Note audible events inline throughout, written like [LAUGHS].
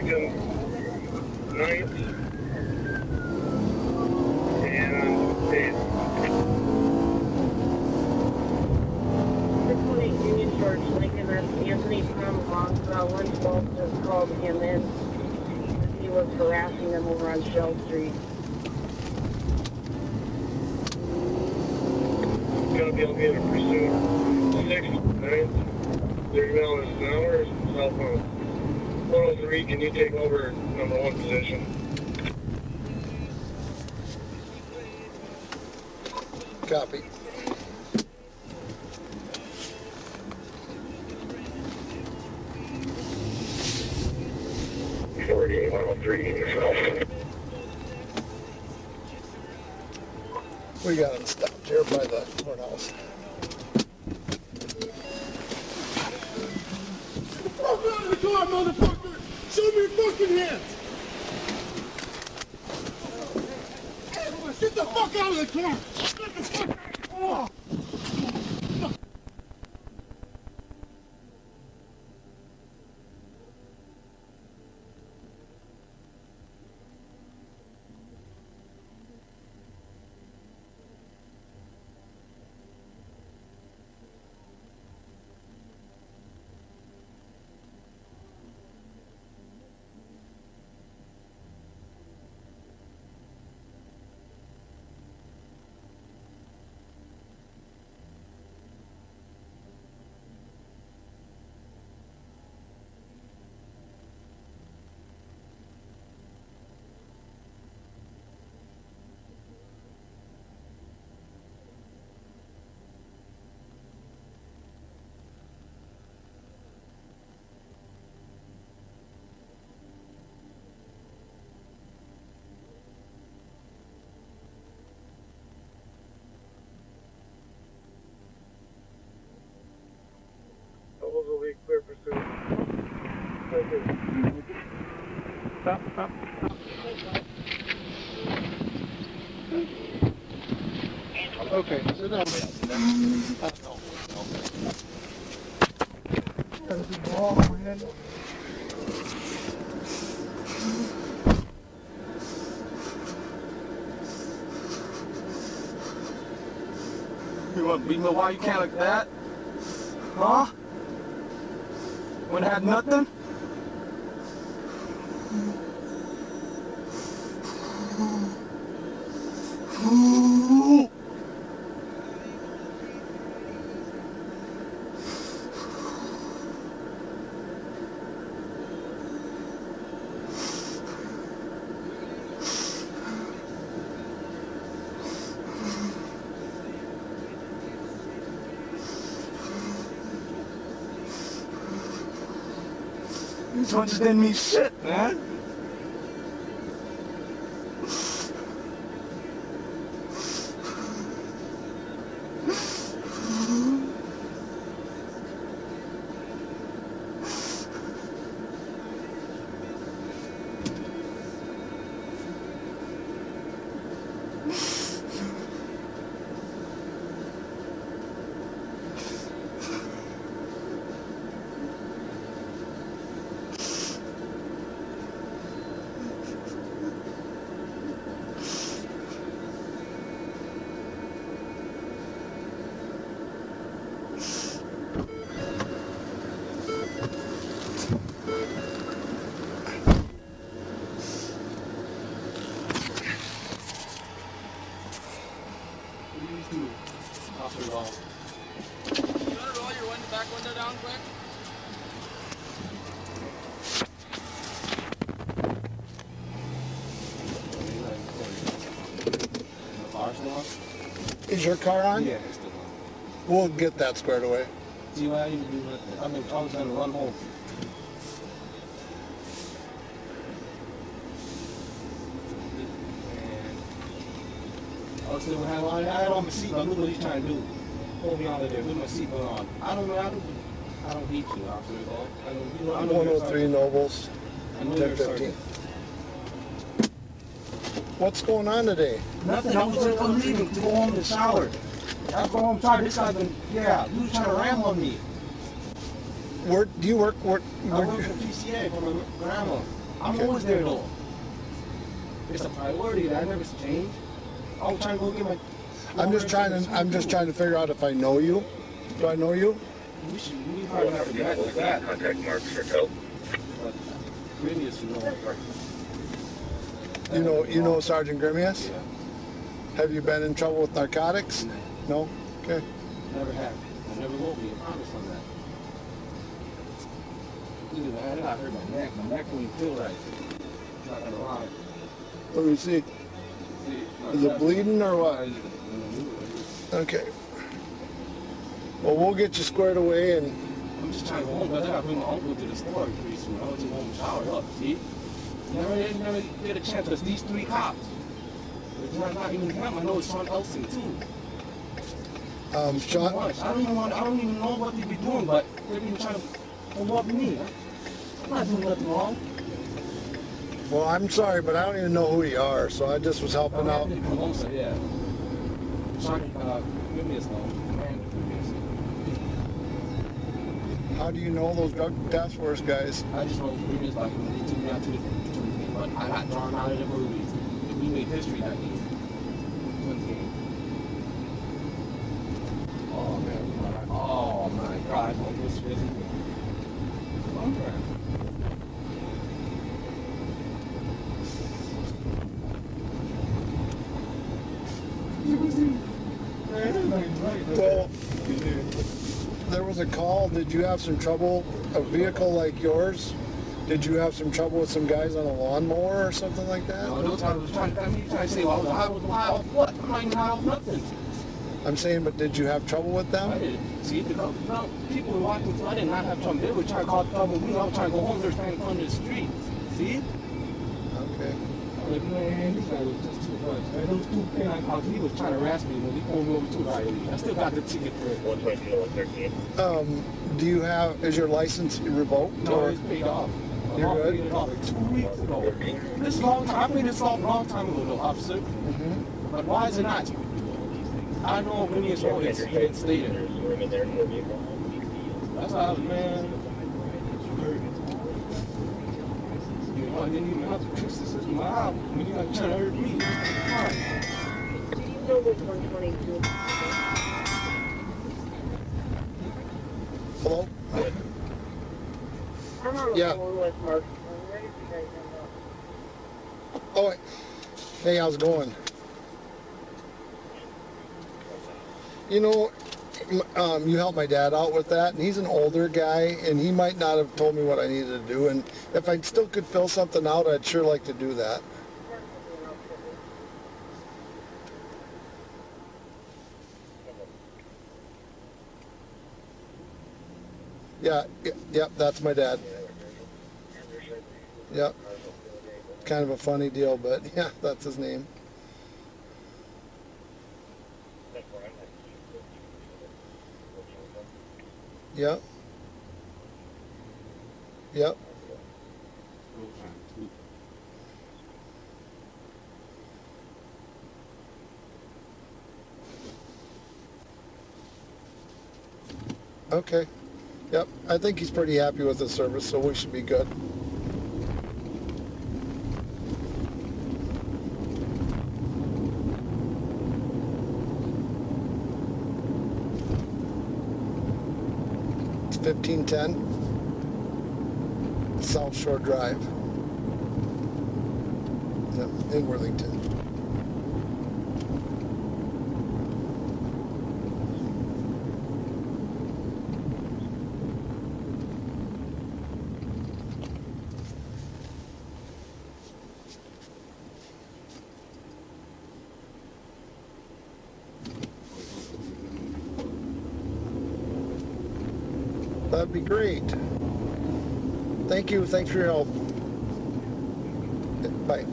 Worthington 9th and 8th. Six one eight Union George Lincoln, that's Anthony from Longfellow. Lunchbox just called him in. He was harassing them over on Shell Street. Gonna be able to pursue 6th, 9th, 30 miles an hour southbound. 103, can you take over number one position? Copy. Forty-eight, one oh three, south. We got him stopped here by the courthouse. Fuck out of the car, motherfucker! Fucking hands! Get the fuck out of the car! You. Stop, stop. Okay, sit down. You want to beat me? Why you can't like that? Huh? I had nothing? Mm-hmm. Punches didn't mean shit, man. Is your car on? Yeah, it's still on. We'll get that squared away. See used to do? I mean, I was gonna run home. I was saying, I had on my seatbelt. Look what he's trying to do. Hold me out of there with my seatbelt on. I don't know. I don't. I don't hate you, Officer. I don't. You know, I know 103. Nobles, I know 1015. Sorry. What's going on today? Nothing. I was just I'm leaving to go home to shower. I go home tired. This guy's been, yeah, he was trying to ram on me. Where do you work? Where, I work for PCA for my grandma. I'm Okay. always there though. It's a priority that I never change. I'm trying to go get my. I'm just trying to, I'm just trying to figure out if I know you. Do I know you? We should. We probably have to act like that. Contact marks for tow. But really, it's you know. You know, you know Sergeant Grimius? Yeah. Have you been in trouble with narcotics? No? Okay. never have. I never will be. I promise on that. Dude, man, I hurt my neck. My neck don't feel right. Not gonna lie. Let me see. Is it bleeding or what? Okay. Well, we'll get you squared away and I'm just trying to go home, but I bring my uncle to the store pretty soon. I want to go home shower up, see? Never, never get a chance because these three cops. It's not, not even him. I know it's Sean Elson too. um, Sean. I don't even want, I don't even know what they be doing, but they're even trying to up me. I'm not doing nothing wrong. well, I'm sorry, but I don't even know who you are, so I just was helping out. Come yeah. Sean, uh, give me his phone. Man, give me his- How do you know those drug task force guys? I just know minutes like they took me out to the but I got drawn out of the movies. We made history that game. Oh man, oh my God. Well, there was a call. Did you have some trouble? A vehicle like yours? Did you have some trouble with some guys on a lawnmower or something like that? No, those guys was trying. I mean, to say, well, I was off what? I'm not even high nothing. I'm saying, but did you have trouble with them? I didn't see the no, no, people were walking. So I did not have trouble. They were trying to call trouble with me. I was trying to go home. They were standing on the street. See? Okay. Like, man, this guy was just too much. Man, those two canine cops, he was trying to harass me when he pulled me over to the highway. I still got the ticket for it. 120 to 113. Um, do you have? Is your license revoked? No, Or it's paid off. My You're good? paid it off like two weeks ago. This long time. I made this long, long time ago, though, officer. Mhm. But why is it not? I know when it's wrong, it's even stated. There's room in there for vehicle. That's how, man. You know, I didn't even have to fix this. It's my house. When you're not trying to hurt me, it's fine. Still with 122. hello? Up. Oh, hey, how's it going? You know, um, you helped my dad out with that, and he's an older guy, and he might not have told me what I needed to do. And if I still could fill something out, I'd sure like to do that. Yeah, yep, that's my dad. Yep, kind of a funny deal, but [LAUGHS] yeah, that's his name. Yep. Yep. Okay. Yep. I think he's pretty happy with the service, so we should be good. It's fifteen ten. South Shore Drive. In Worthington. That'd be great. Thank you. Thanks for your help. Bye.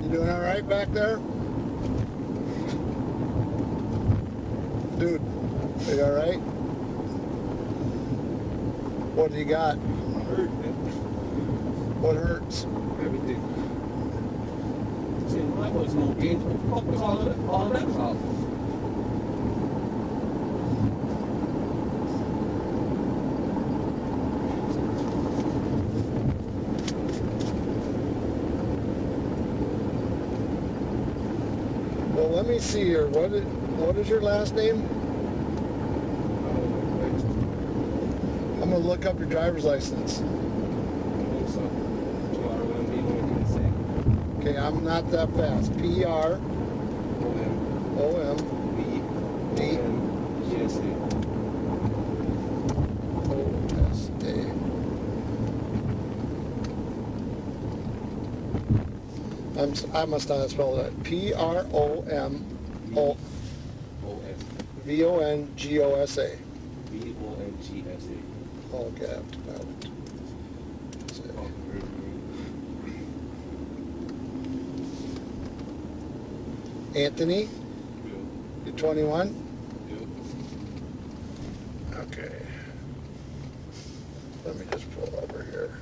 You doing all right back there? Dude, are you all right? What do you got? What hurts? Well, let me see here. What is, what is your last name? I'm going to look up your driver's license. Okay, I'm not that fast. P R O M D O S A. I'm, s- I must not spelled it. P R O M O V O N G O S A. All gapped out. Anthony, you're 21? Okay. Let me just pull over here.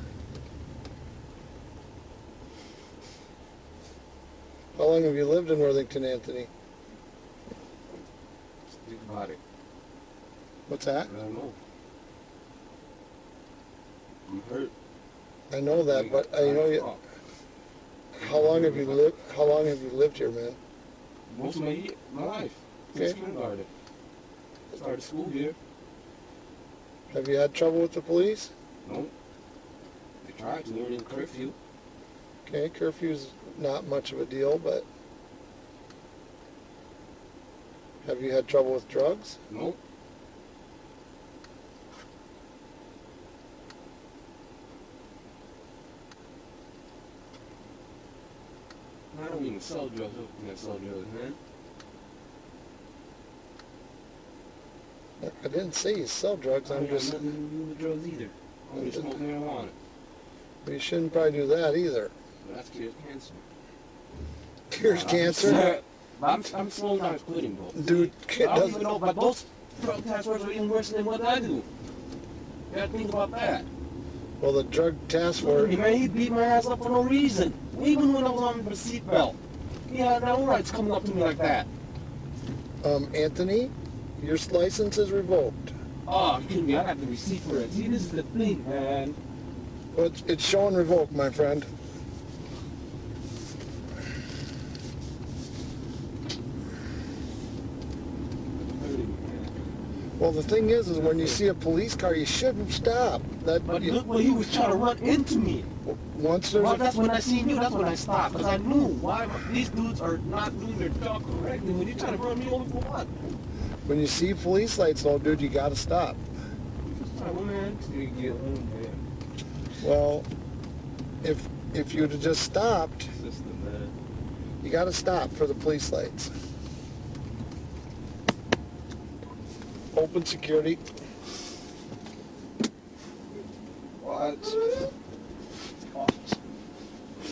How long have you lived in Worthington, Anthony? Think about it. What's that? I don't know. I'm hurt. I know that, but I know you. How long have you lived? How long have you lived here, man? Most of my, ye- my life. Since Okay. kindergarten. Started school here. Have you had trouble with the police? No. They tried to. They were in curfew. Okay, curfew's not much of a deal, but have you had trouble with drugs? No. I don't even sell drugs. I can't sell drugs, man. I didn't say you sell drugs. I I'm don't got just. nothing to do with drugs either. I only smoke marijuana. You shouldn't probably do that either. But that's cures cancer. Cures Uh, cancer, But [LAUGHS] I'm, I'm slowing down quitting, bro. dude. I don't even know, but those drug task force are even worse than what I do. You gotta think about that. Well, the drug task Hey, force. man, he beat my ass up for no reason. Even when I was on the seatbelt. Had no rights coming up to me like that. Um, Anthony, your license is revoked. Oh, kidding me? I got the receipt for it. See, this is the thing, man. Well, it's, it's showing revoked, my friend. Well, the thing is, is when you see a police car, you shouldn't stop. That But you, look what he was trying to run into me. Once there's Well, that's when I seen you. That's when I stopped. Because I knew why these dudes are not doing their job correctly. When you're trying to run me over for what? when you see police lights, though, dude, you gotta stop. Well, you get home, man. Well, if if you'd have just stopped, you gotta stop for the police lights. Open security. Watch.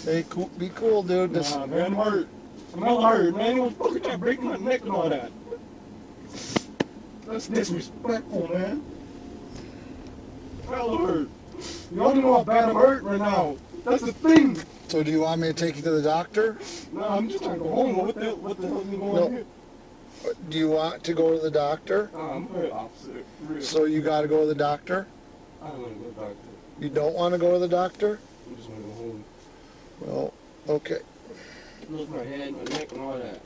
Hey, cool, be cool, dude. This, Nah, man, I'm hurt. I'm hella hurt, man. He was fucking trying to break my neck and all that. That's disrespectful, man. Hella hurt. You don't know how bad I'm hurt right now. That's the thing. so, do you want me to take you to the doctor? Nah, I'm just trying to go home. What the, what the hell is going No. on here? Do you want to go to the doctor? Nah, I'm hurt, officer. For real. So you got to go to the doctor. I don't want to go to the doctor. You don't want to go to the doctor? I just want to go home. Well, okay. Look, my head, my neck, and all that.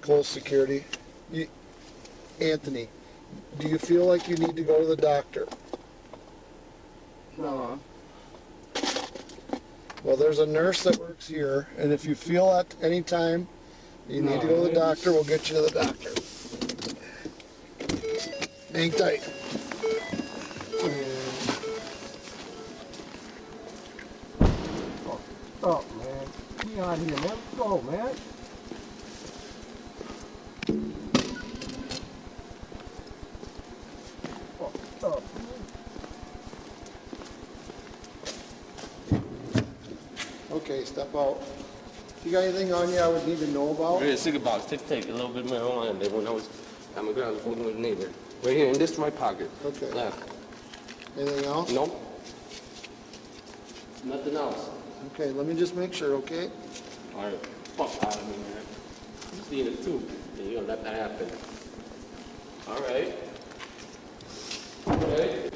Close security. You, Anthony, do you feel like you need to go to the doctor? No. Well, there's a nurse that works here, and if you feel at any time you need to go to the doctor, we'll get you to the doctor. Hang tight. Stop, man. Get out of here, man. Let's go, man. Fucked up, man. Okay, step out. You got anything on you I would need to know about? Right here, cigarette box. Take, take a little bit of marijuana in there when I was at my ground fooling with a neighbor. Right here, in this right pocket. Okay. Left. Anything else? Nope. Nothing else. Okay, let me just make sure, okay? All right. Fuck out of me, man. You seen it too. And you gonna let that happen. All right. All right.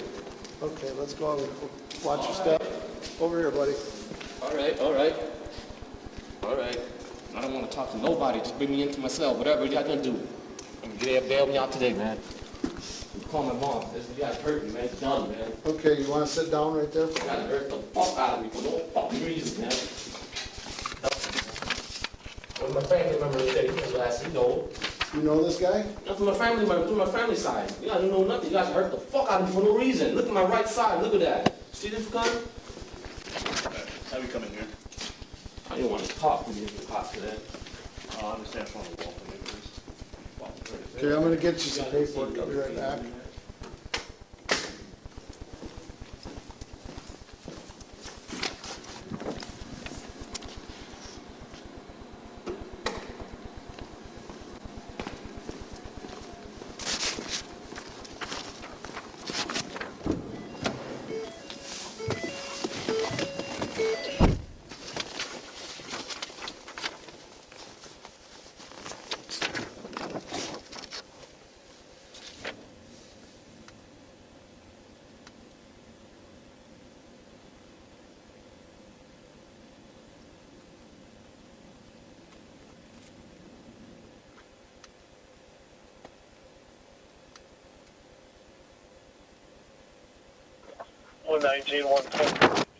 Okay, let's go over. Watch your step. Over here, buddy. All right. All right. All right. I don't want to talk to nobody. Just bring me into myself. Whatever you guys gonna do. I'm gonna get bail me out today, man. Call my mom. This you guys hurt me, man. It's done, man. Okay, you want to sit down right there? You guys hurt the fuck out of me for no fucking reason, man. When my family member said he was last, you know. You know this guy? Not from my family member, from my family side. You guys don't know nothing. You guys hurt the fuck out of me for no reason. Look at my right side. Look at that. See this gun? How we come in here? I didn't want to talk to you if you talk to that. Oh, I understand from the wall, maybe there's. well, Okay, I'm gonna get you some paperwork. I'll be right back. One nineteen, one ten.